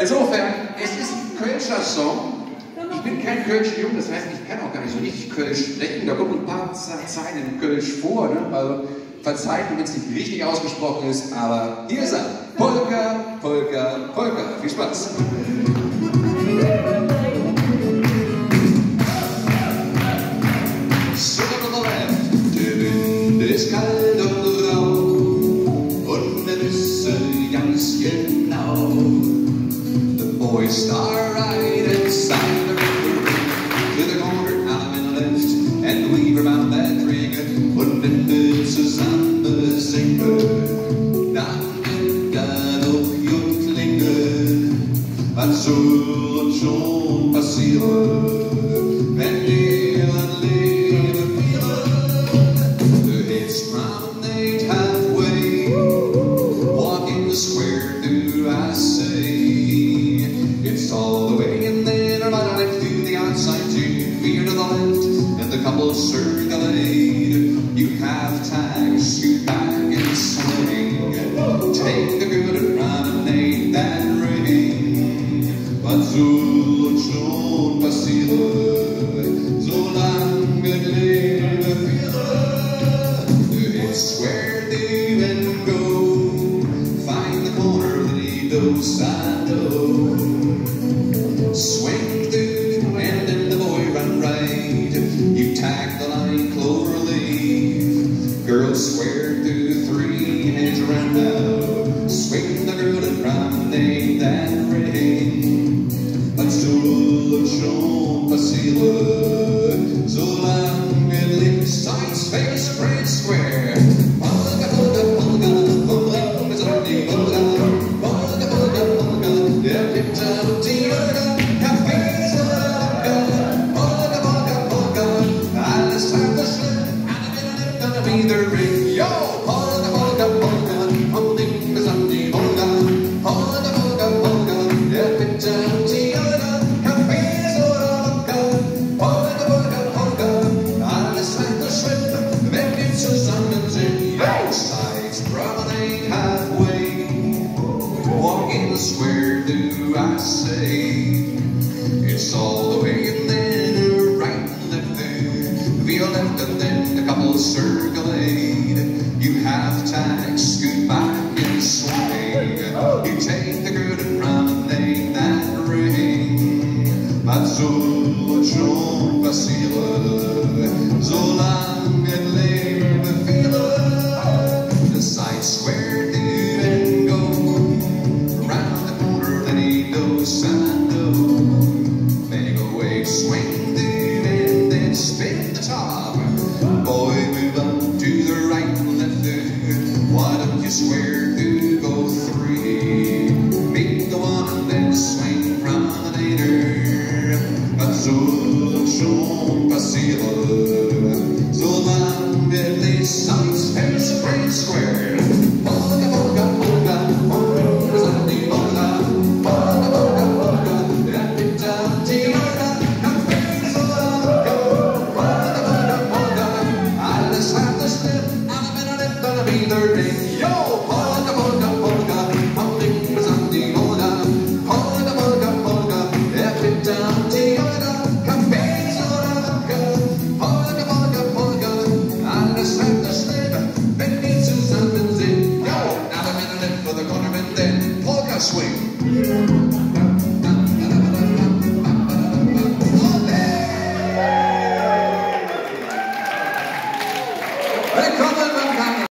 Insofern, es ist ein Kölscher Song. Ich bin kein Kölscher Jung, das heißt, ich kann auch gar nicht so richtig Kölsch sprechen. Da kommen ein paar Zeilen Kölsch vor. Ne? Also, verzeiht mir, wenn es nicht richtig ausgesprochen ist, aber ist er. Polka, Polka, Polka. Viel Spaß. So to the left, the boys are right inside the river to the corner, I'm in left, and we've around that ring und wenn wir zusammen singen, dann wird da doch Junglinge, was soll uns schon passieren, wenn wir all the way, and then on it through the outside too. Veer to the left, and the couple circulate. You have time, scoot back and swing. Take the good and promenade that ring. But so schon passiert, so lange lebe viele. It's where they even go. Find the corner, lead those know. Swing In do I say? It's all the way and then a right and left there. Veer left and then a couple circulate. You have time, scoot back and swing. You take the good and promenade that ring. But so schon passiert, Yo,